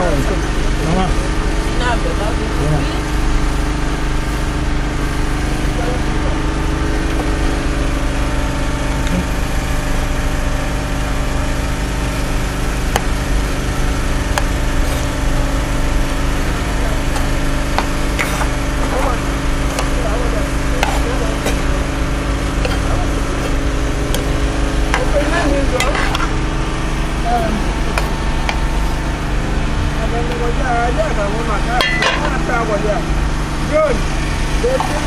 nhau không đúng không đúng rồi. Um... ọmọdé ayé àtàwọn màkà náà ta wọ̀yà john lè fi.